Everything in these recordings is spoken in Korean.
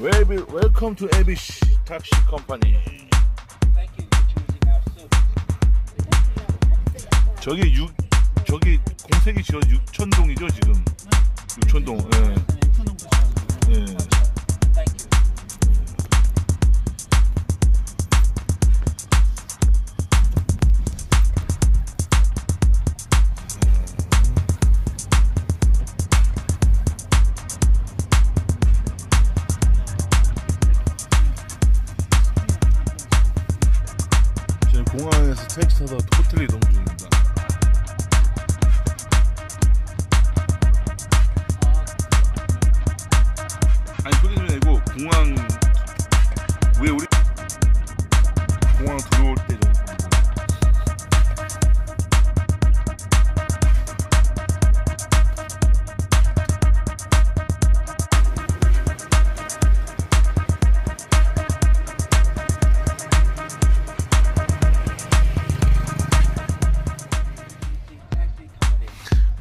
Thank you for choosing our service. 저기 육 저기 공색이 지어 육천동이죠 지금. 육천동. 예. 예. 공항에서 택시 타다 호텔 이동 중입니다. 아니 소리 좀 내고 공항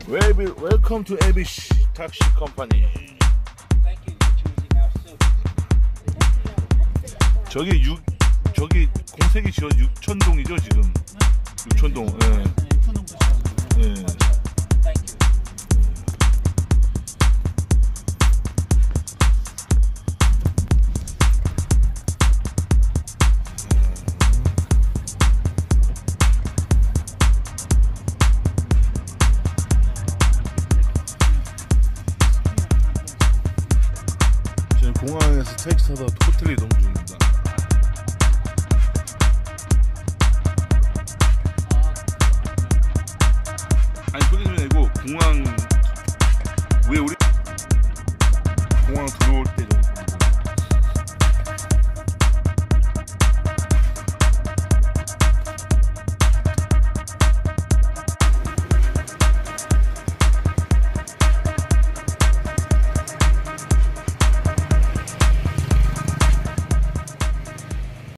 Well, welcome to ABC Taxi Company. 저기 육 저기 공색이 지어 육천동이죠 지금. 육천동. 예. 예. 공항에서 택시 타다 호텔 이동 중입니다. 아니 소리 좀 내고 공항 왜 우리.